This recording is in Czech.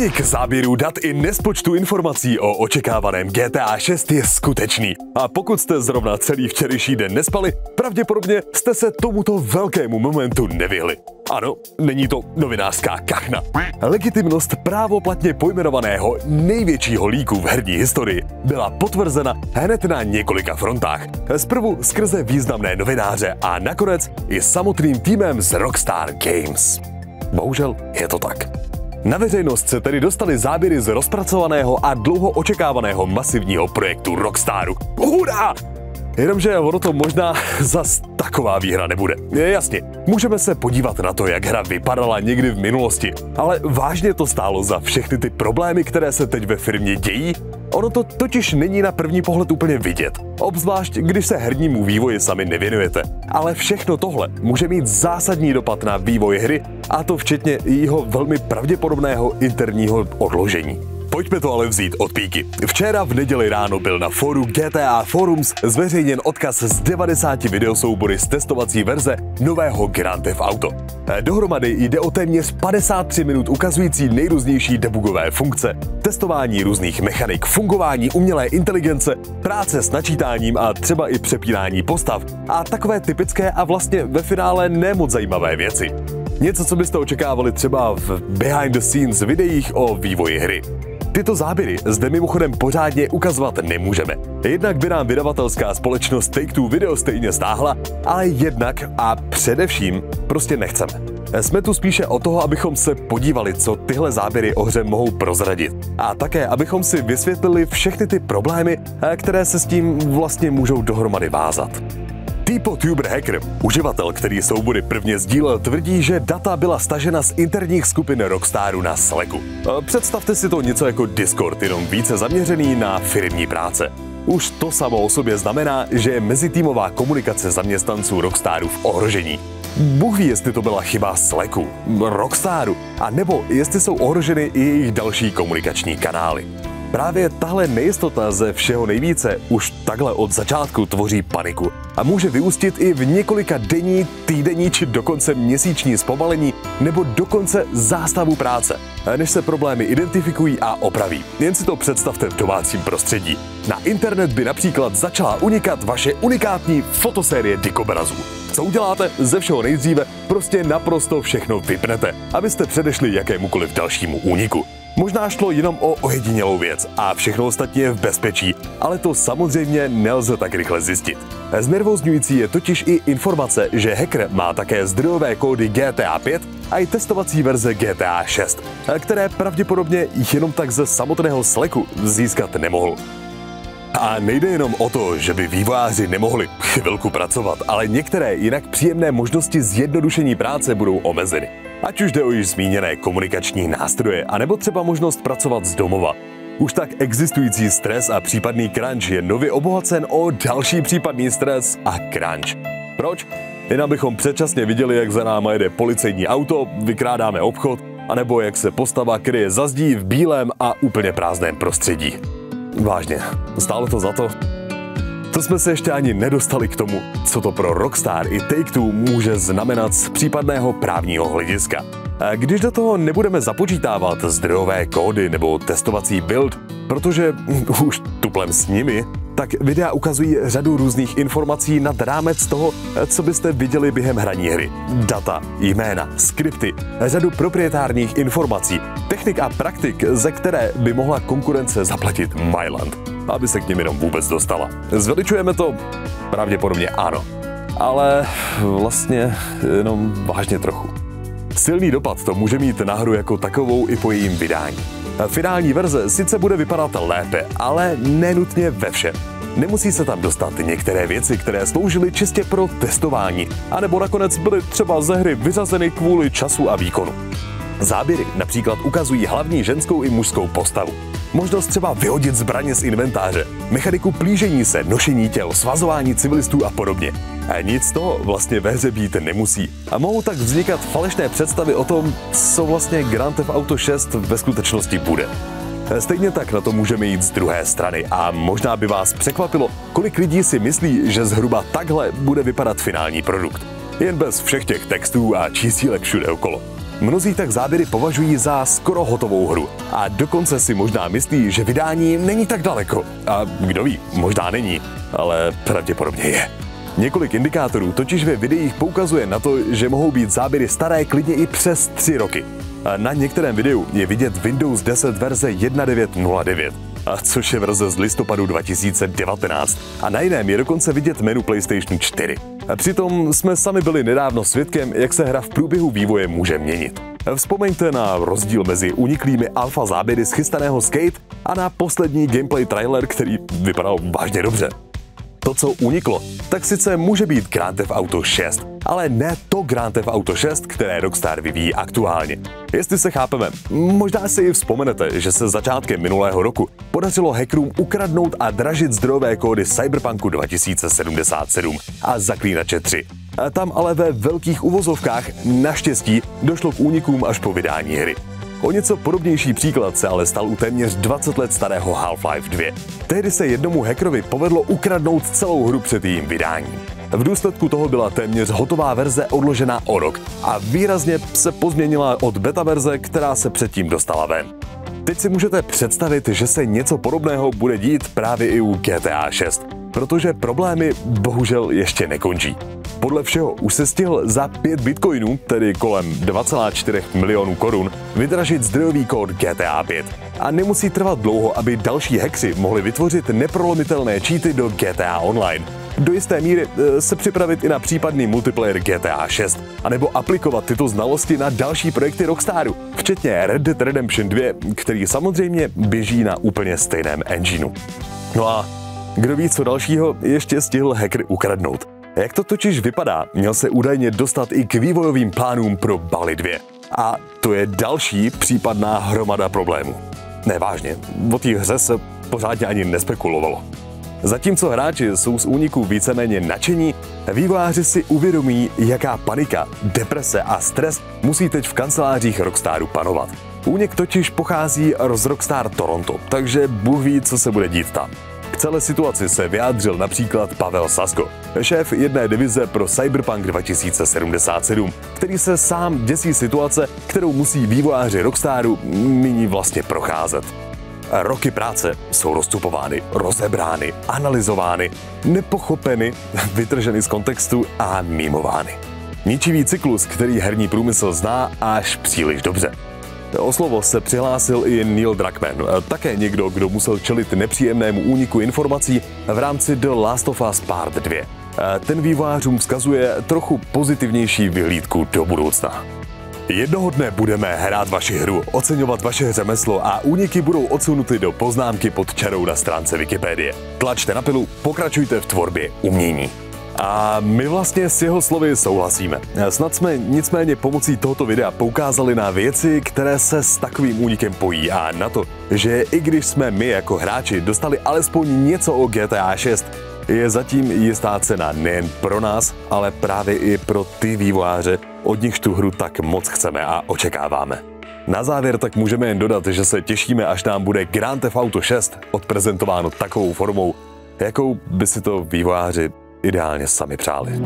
Únik záběrů dat i nespočtu informací o očekávaném GTA 6 je skutečný. A pokud jste zrovna celý včerejší den nespali, pravděpodobně jste se tomuto velkému momentu nevyhli. Ano, není to novinářská kachna. Legitimnost právoplatně pojmenovaného největšího líku v herní historii byla potvrzena hned na několika frontách. Zprvu skrze významné novináře a nakonec i samotným týmem z Rockstar Games. Bohužel je to tak. Na veřejnost se tedy dostali záběry z rozpracovaného a dlouho očekávaného masivního projektu Rockstaru. Hurá! Jenomže ono to možná zas taková výhra nebude. Jasně, můžeme se podívat na to, jak hra vypadala někdy v minulosti, ale vážně to stálo za všechny ty problémy, které se teď ve firmě dějí Ono to totiž není na první pohled úplně vidět, obzvlášť když se hernímu vývoji sami nevěnujete. Ale všechno tohle může mít zásadní dopad na vývoj hry, a to včetně jeho velmi pravděpodobného interního odložení. Pojďme to ale vzít od píky. Včera v neděli ráno byl na fóru GTA Forums zveřejněn odkaz z 90 videosoubory z testovací verze nového Grand Theft Auto. Dohromady jde o téměř 53 minut ukazující nejrůznější debugové funkce, testování různých mechanik, fungování umělé inteligence, práce s načítáním a třeba i přepínání postav a takové typické a vlastně ve finále nemoc zajímavé věci. Něco, co byste očekávali třeba v behind the scenes videích o vývoji hry. Tyto záběry zde mimochodem pořádně ukazovat nemůžeme. Jednak by nám vydavatelská společnost Take-Two video stejně stáhla, ale jednak a především prostě nechceme. Jsme tu spíše o toho, abychom se podívali, co tyhle záběry o hře mohou prozradit. A také, abychom si vysvětlili všechny ty problémy, které se s tím vlastně můžou dohromady vázat. Tipo Tuber Hacker, uživatel, který soubory prvně sdílel, tvrdí, že data byla stažena z interních skupin Rockstaru na Slacku. Představte si to něco jako Discord, jenom více zaměřený na firmní práce. Už to samo o sobě znamená, že je mezitýmová komunikace zaměstnanců Rockstaru v ohrožení. Bůh ví, jestli to byla chyba Slacku, Rockstaru, a nebo jestli jsou ohroženy i jejich další komunikační kanály. Právě tahle nejistota ze všeho nejvíce už takhle od začátku tvoří paniku a může vyústit i v několika denní, týdenní či dokonce měsíční zpomalení nebo dokonce zástavu práce, než se problémy identifikují a opraví. Jen si to představte v domácím prostředí. Na internet by například začala unikat vaše unikátní fotosérie dikobrazů. Co uděláte? Ze všeho nejdříve prostě naprosto všechno vypnete, abyste předešli jakémukoliv dalšímu úniku. Možná šlo jenom o ojedinělou věc a všechno ostatní je v bezpečí, ale to samozřejmě nelze tak rychle zjistit. Znervozňující je totiž i informace, že hacker má také zdrojové kódy GTA 5 a i testovací verze GTA 6, které pravděpodobně jenom tak ze samotného Slacku získat nemohl. A nejde jenom o to, že by vývojáři nemohli chvilku pracovat, ale některé jinak příjemné možnosti zjednodušení práce budou omezeny. Ať už jde o již zmíněné komunikační nástroje, anebo třeba možnost pracovat z domova. Už tak existující stres a případný crunch je nově obohacen o další případný stres a crunch. Proč? Jen abychom předčasně viděli, jak za náma jede policejní auto, vykrádáme obchod, anebo jak se postava kryje za zdí v bílém a úplně prázdném prostředí. Vážně, stálo to za to? To jsme se ještě ani nedostali k tomu, co to pro Rockstar i Take-Two může znamenat z případného právního hlediska. A když do toho nebudeme započítávat zdrojové kódy nebo testovací build, protože už tuplem s nimi, tak videa ukazují řadu různých informací nad rámec toho, co byste viděli během hraní hry. Data, jména, skripty, řadu proprietárních informací, technik a praktik, ze které by mohla konkurence zaplatit Myland, aby se k nim jenom vůbec dostala. Zveličujeme to? Pravděpodobně ano. Ale vlastně jenom vážně trochu. Silný dopad to může mít na hru jako takovou i po jejím vydání. Finální verze sice bude vypadat lépe, ale nenutně ve všem. Nemusí se tam dostat některé věci, které sloužily čistě pro testování, anebo nakonec byly třeba ze hry vyřazeny kvůli času a výkonu. Záběry například ukazují hlavní ženskou i mužskou postavu. Možnost třeba vyhodit zbraně z inventáře, mechaniku plížení se, nošení těl, svazování civilistů a podobně. A nic z toho vlastně ve hře být nemusí. A mohou tak vznikat falešné představy o tom, co vlastně Grand Theft Auto 6 ve skutečnosti bude. Stejně tak na to můžeme jít z druhé strany a možná by vás překvapilo, kolik lidí si myslí, že zhruba takhle bude vypadat finální produkt. Jen bez všech těch textů a čísílek všude okolo. Mnozí tak záběry považují za skoro hotovou hru a dokonce si možná myslí, že vydání není tak daleko. A kdo ví, možná není, ale pravděpodobně je. Několik indikátorů totiž ve videích poukazuje na to, že mohou být záběry staré klidně i přes 3 roky. A na některém videu je vidět Windows 10 verze 1909, a což je verze z listopadu 2019. A na jiném je dokonce vidět menu PlayStation 4. Přitom jsme sami byli nedávno svědkem, jak se hra v průběhu vývoje může měnit. Vzpomeňte na rozdíl mezi uniklými alfa záběry z chystaného Skate a na poslední gameplay trailer, který vypadal vážně dobře. To, co uniklo, tak sice může být Grand Theft Auto 6, ale ne to Grand Theft Auto 6, které Rockstar vyvíjí aktuálně. Jestli se chápeme, možná si i vzpomenete, že se začátkem minulého roku podařilo hackerům ukradnout a dražit zdrojové kódy Cyberpunku 2077 a Zaklínače 3. A tam ale ve velkých uvozovkách naštěstí došlo k únikům až po vydání hry. O něco podobnější příklad se ale stal u téměř 20 let starého Half-Life 2. Tehdy se jednomu hackerovi povedlo ukradnout celou hru před jejím vydáním. V důsledku toho byla téměř hotová verze odložena o rok a výrazně se pozměnila od beta verze, která se předtím dostala ven. Teď si můžete představit, že se něco podobného bude dít právě i u GTA 6, protože problémy bohužel ještě nekončí. Podle všeho už se stihl za 5 bitcoinů, tedy kolem 2,4 milionů korun, vydražit zdrojový kód GTA 5. A nemusí trvat dlouho, aby další hexy mohli vytvořit neprolomitelné cheaty do GTA Online. Do jisté míry e, se připravit i na případný multiplayer GTA 6, anebo aplikovat tyto znalosti na další projekty Rockstaru, včetně Red Dead Redemption 2, který samozřejmě běží na úplně stejném engineu. No a kdo ví, co dalšího ještě stihl hacker ukradnout. Jak to totiž vypadá, měl se údajně dostat i k vývojovým plánům pro Bali 2. A to je další případná hromada problémů. Nevážně, o té hře se pořádně ani nespekulovalo. Zatímco hráči jsou z úniku víceméně nadšení, vývojáři si uvědomí, jaká panika, deprese a stres musí teď v kancelářích Rockstaru panovat. Únik totiž pochází z Rockstar Toronto, takže Bůh ví, co se bude dít tam celé situaci se vyjádřil například Pavel Sasko, šéf jedné divize pro Cyberpunk 2077, který se sám děsí situace, kterou musí vývojáři Rockstaru nyní vlastně procházet. Roky práce jsou rozstupovány, rozebrány, analyzovány, nepochopeny, vytrženy z kontextu a mimovány. Ničivý cyklus, který herní průmysl zná až příliš dobře. O slovo se přihlásil i Neil Druckmann, také někdo, kdo musel čelit nepříjemnému úniku informací v rámci The Last of Us Part 2. Ten vývojářům vzkazuje trochu pozitivnější vyhlídku do budoucna. Jednoho dne budeme hrát vaši hru, oceňovat vaše řemeslo a úniky budou odsunuty do poznámky pod čarou na stránce Wikipedie. Tlačte na pilu, pokračujte v tvorbě umění. A my vlastně s jeho slovy souhlasíme. Snad jsme nicméně pomocí tohoto videa poukázali na věci, které se s takovým únikem pojí a na to, že i když jsme my jako hráči dostali alespoň něco o GTA 6, je zatím jistá cena nejen pro nás, ale právě i pro ty vývojáře, od nichž tu hru tak moc chceme a očekáváme. Na závěr tak můžeme jen dodat, že se těšíme, až nám bude Grand Theft Auto 6 odprezentováno takovou formou, jakou by si to vývojáři ideálně sami přáli.